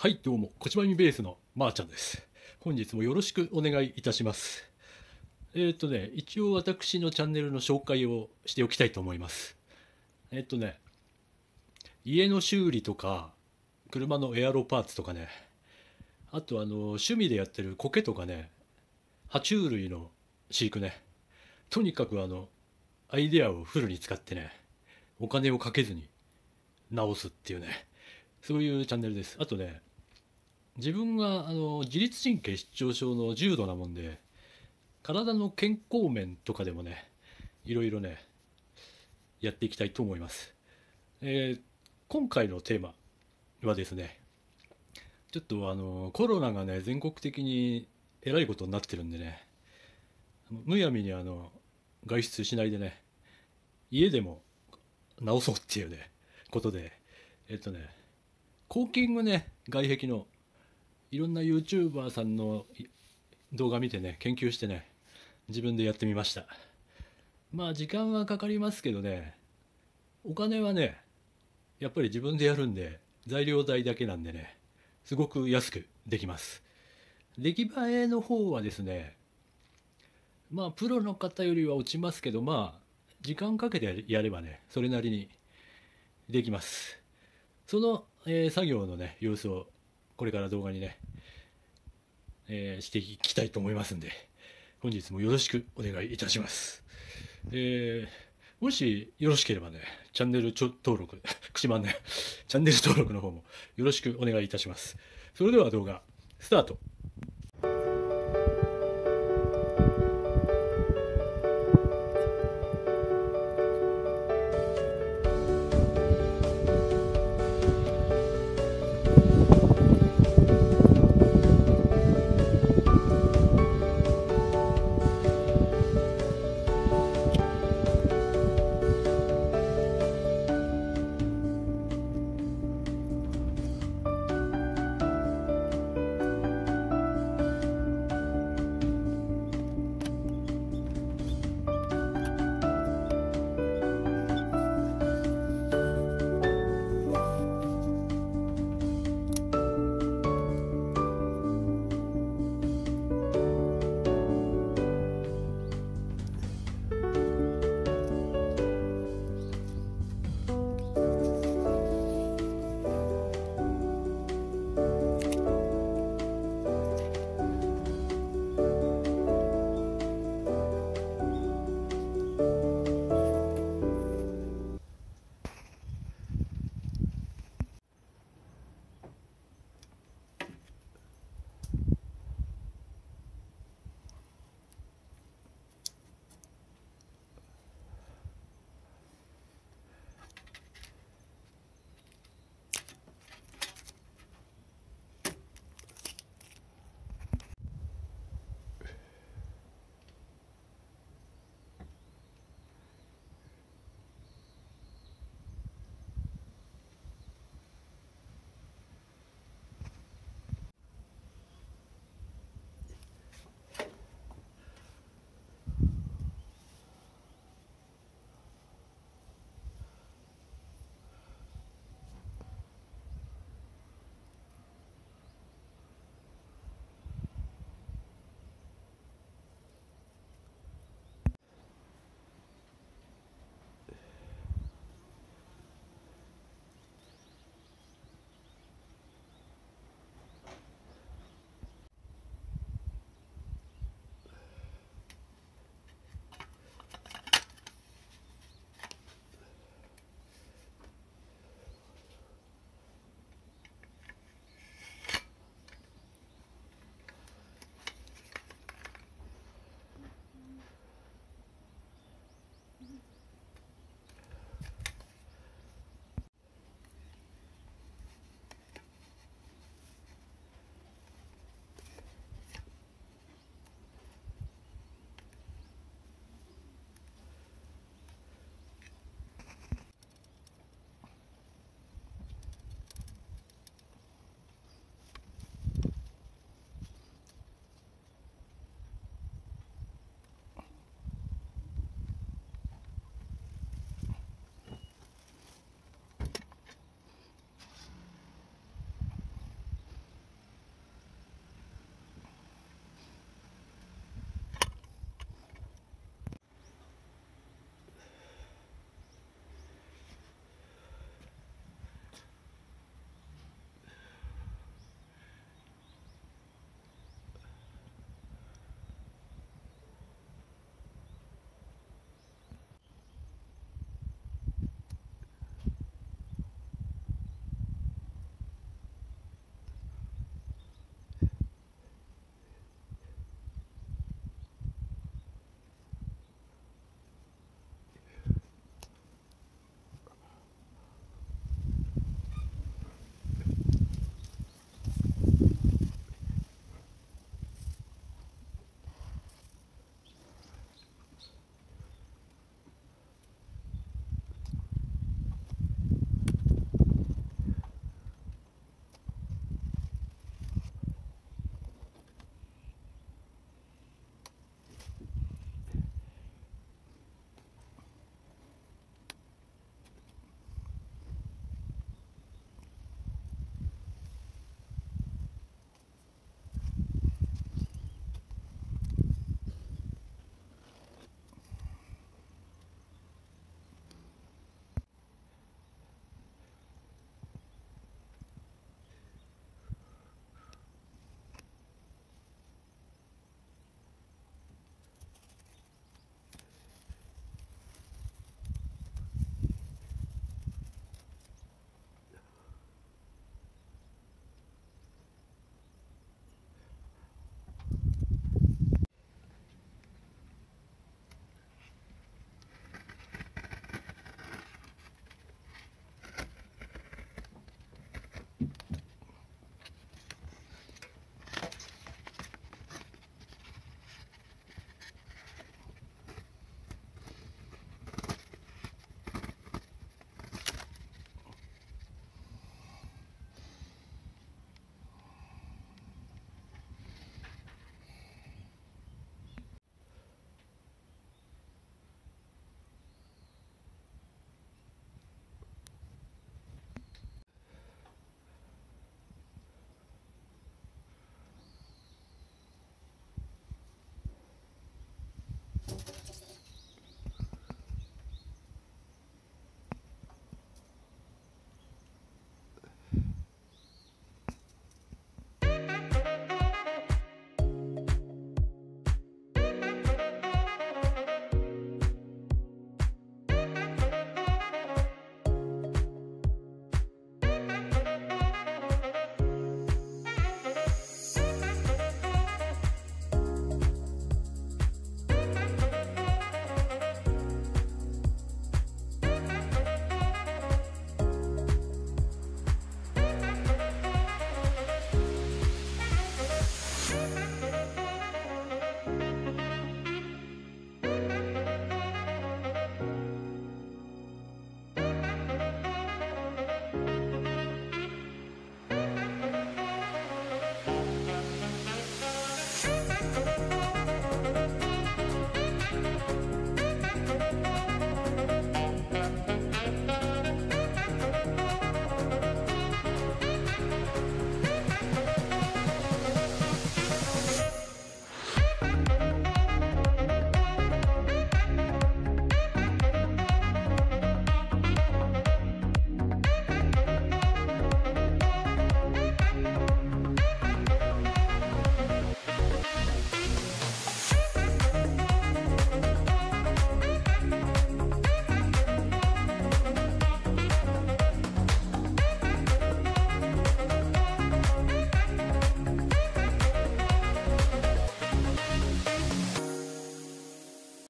はいどうもこちまみベースのまーちゃんです。本日もよろしくお願いいたします。えっ、ー、とね一応私のチャンネルの紹介をしておきたいと思います。えっ、ー、とね家の修理とか車のエアロパーツとかね。あとあの趣味でやってる苔とかね。爬虫類の飼育ね。とにかくあのアイデアをフルに使ってねお金をかけずに直すっていうね。そういうチャンネルです。あとね自分があの自律神経失調症の重度なもんで体の健康面とかでもねいろいろねやっていきたいと思います、えー、今回のテーマはですねちょっとあのコロナがね全国的にえらいことになってるんでねむやみにあの外出しないでね家でも直そうっていうねことでえっとねコーキングね外壁のいろんな YouTuber さんの動画見てね研究してね自分でやってみました。まあ時間はかかりますけどねお金はねやっぱり自分でやるんで材料代だけなんでねすごく安くできます。出来栄えの方はですねまあプロの方よりは落ちますけどまあ時間かけてやればねそれなりにできます。その、えー、作業のね様子をこれから動画にね、えー、していきたいと思いますんで本日もよろしくお願いいたします、えー、もしよろしければねチャンネル登録口まんねチャンネル登録の方もよろしくお願いいたします。それでは動画スタート。